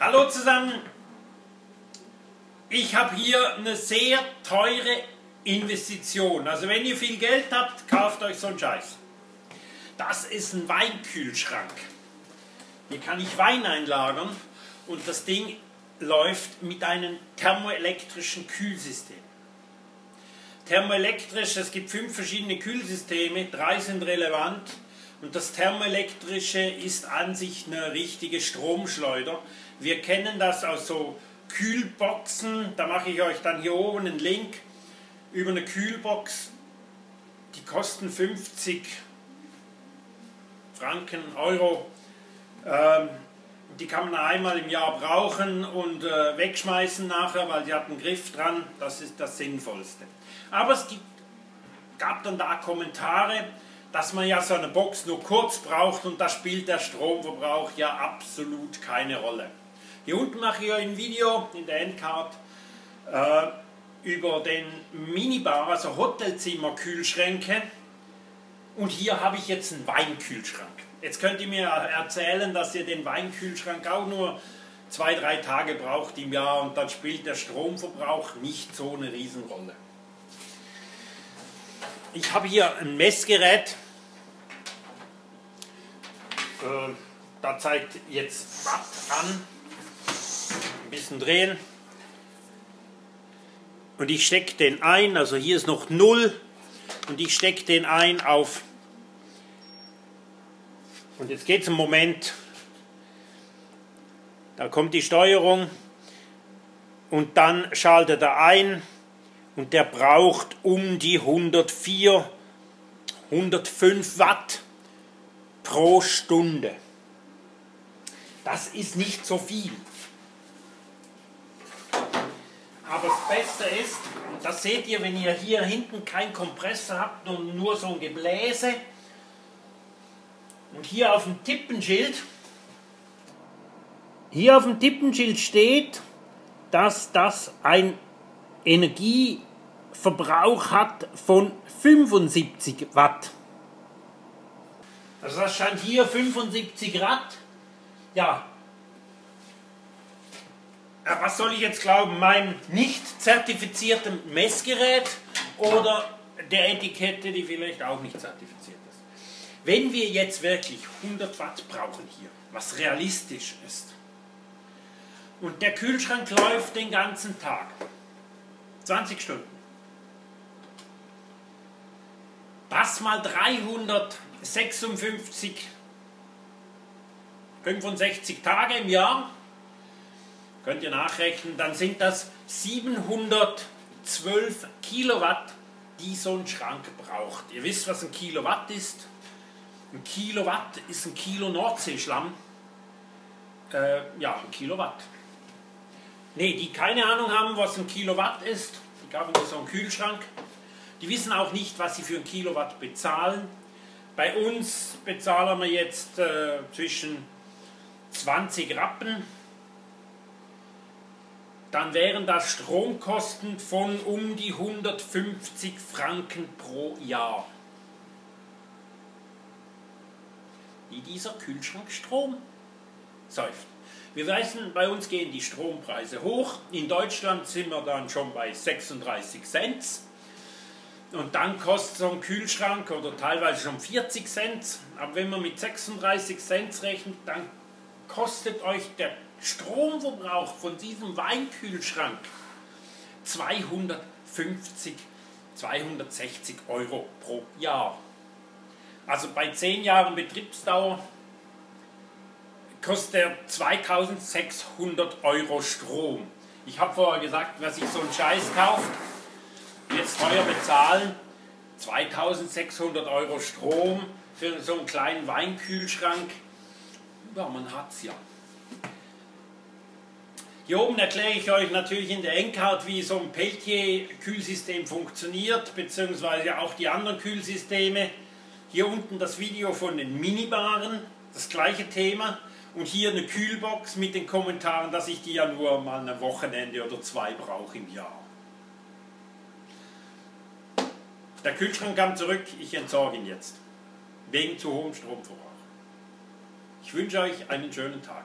Hallo zusammen. Ich habe hier eine sehr teure Investition. Also wenn ihr viel Geld habt, kauft euch so einen Scheiß. Das ist ein Weinkühlschrank. Hier kann ich Wein einlagern und das Ding läuft mit einem thermoelektrischen Kühlsystem. Thermoelektrisch, es gibt fünf verschiedene Kühlsysteme, drei sind relevant und das thermoelektrische ist an sich eine richtige Stromschleuder. Wir kennen das aus so Kühlboxen, da mache ich euch dann hier oben einen Link über eine Kühlbox, die kosten 50 Franken, Euro. Ähm, die kann man einmal im Jahr brauchen und äh, wegschmeißen nachher, weil sie hat einen Griff dran. Das ist das Sinnvollste. Aber es gibt, gab dann da Kommentare, dass man ja so eine Box nur kurz braucht und da spielt der Stromverbrauch ja absolut keine Rolle. Hier unten mache ich euch ein Video in der Endcard äh, über den Minibar, also Hotelzimmer-Kühlschränke. Und hier habe ich jetzt einen Weinkühlschrank. Jetzt könnt ihr mir erzählen, dass ihr den Weinkühlschrank auch nur zwei, drei Tage braucht im Jahr und dann spielt der Stromverbrauch nicht so eine Riesenrolle. Ich habe hier ein Messgerät. Äh, da zeigt jetzt Watt an. Ein bisschen drehen. Und ich stecke den ein, also hier ist noch 0 und ich stecke den ein auf. Und jetzt geht es im Moment, da kommt die Steuerung. Und dann schaltet er ein. Und der braucht um die 104, 105 Watt pro Stunde. Das ist nicht so viel. Aber das Beste ist, und das seht ihr, wenn ihr hier hinten keinen Kompressor habt und nur so ein Gebläse, und hier auf dem Tippenschild, hier auf dem Tippenschild steht, dass das ein Energieverbrauch hat von 75 Watt. Also das scheint hier 75 Watt. Ja. Was soll ich jetzt glauben? Mein nicht zertifiziertem Messgerät oder der Etikette, die vielleicht auch nicht zertifiziert ist? Wenn wir jetzt wirklich 100 Watt brauchen hier, was realistisch ist, und der Kühlschrank läuft den ganzen Tag, 20 Stunden, das mal 356, 65 Tage im Jahr, könnt ihr nachrechnen, dann sind das 712 Kilowatt, die so ein Schrank braucht. Ihr wisst, was ein Kilowatt ist? Ein Kilowatt ist ein Kilo Nordseeschlamm. Äh, ja, ein Kilowatt. Ne, die keine Ahnung haben, was ein Kilowatt ist, die gaben mir so einen Kühlschrank. Die wissen auch nicht, was sie für ein Kilowatt bezahlen. Bei uns bezahlen wir jetzt äh, zwischen 20 Rappen. Dann wären das Stromkosten von um die 150 Franken pro Jahr. wie dieser Kühlschrank Strom säuft. Wir wissen, bei uns gehen die Strompreise hoch. In Deutschland sind wir dann schon bei 36 Cent. Und dann kostet so ein Kühlschrank oder teilweise schon 40 Cent. Aber wenn man mit 36 Cent rechnet, dann kostet euch der Stromverbrauch von diesem Weinkühlschrank 250, 260 Euro pro Jahr. Also bei 10 Jahren Betriebsdauer kostet er 2600 Euro Strom. Ich habe vorher gesagt, wer sich so einen Scheiß kauft, es teuer bezahlen. 2600 Euro Strom für so einen kleinen Weinkühlschrank. Ja, man hat es ja. Hier oben erkläre ich euch natürlich in der Endcard, wie so ein Peltier-Kühlsystem funktioniert, beziehungsweise auch die anderen Kühlsysteme. Hier unten das Video von den Minibaren, das gleiche Thema. Und hier eine Kühlbox mit den Kommentaren, dass ich die ja nur mal ein Wochenende oder zwei brauche im Jahr. Der Kühlschrank kam zurück, ich entsorge ihn jetzt. Wegen zu hohem Stromverbrauch. Ich wünsche euch einen schönen Tag.